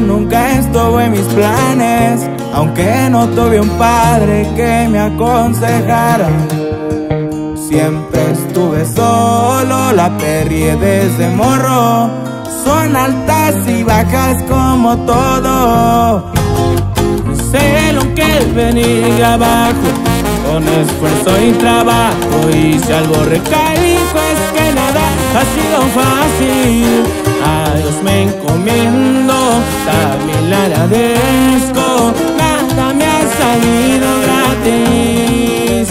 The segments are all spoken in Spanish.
nunca estuvo en mis planes, aunque no tuve un padre que me aconsejara. Siempre estuve solo, la perrié desde morro. Son altas y bajas como todo. Sé lo que es venir abajo, con esfuerzo y trabajo. Y si algo recae, pues que nada ha sido fácil. A Dios me encomiendo, también le agradezco. Nada me ha salido gratis.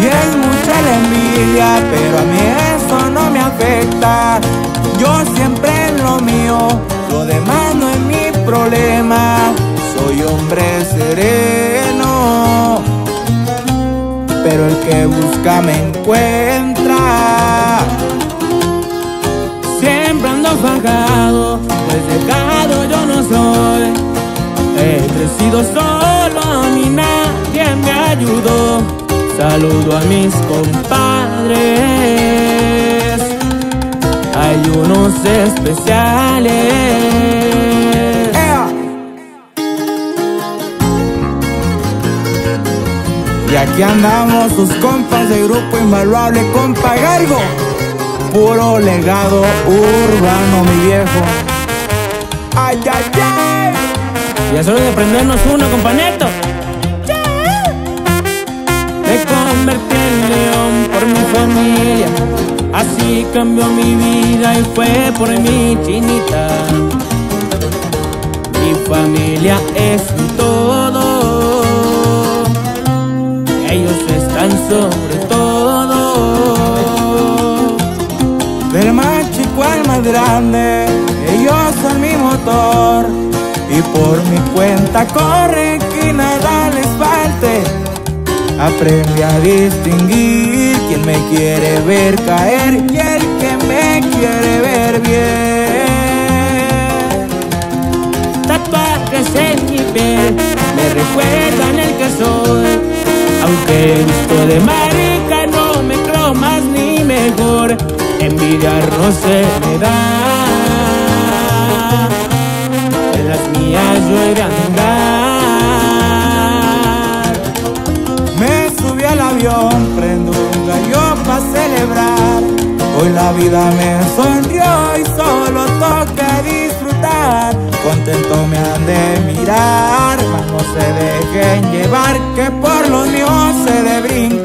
Y es mucha la envidia, pero a mí eso no me afecta. Yo siempre en lo mío, lo demás no es mi problema. Soy hombre sereno, pero el que busca me encuentra. Fajado, pues dejado yo no soy. He crecido solo, mí nadie me ayudó. Saludo a mis compadres. Hay unos especiales. Y aquí andamos sus compas de grupo invaluable, compa Galgo. Puro legado urbano, mi viejo. Ay, ay, ay. Ya solo de prendernos uno, compañeto. Me convertí en león por mi familia. Así cambió mi vida y fue por mi chinita. Mi familia es mi todo. Ellos están sobre ellos son mi motor. Y por mi cuenta corre que nada les falte. Aprendí a distinguir quién me quiere ver caer y el que me quiere ver bien. Tatuajes en mi piel me recuerdan el que soy. Aunque visto de marica no me creo más ni mejor. Envidiar no se me da. En las mías yo he de andar. Me subí al avión, prendo un gallo para celebrar. Hoy la vida me sonrió y solo toca disfrutar. Contento me han de mirar, mas no se dejen llevar, que por los míos se de brincar.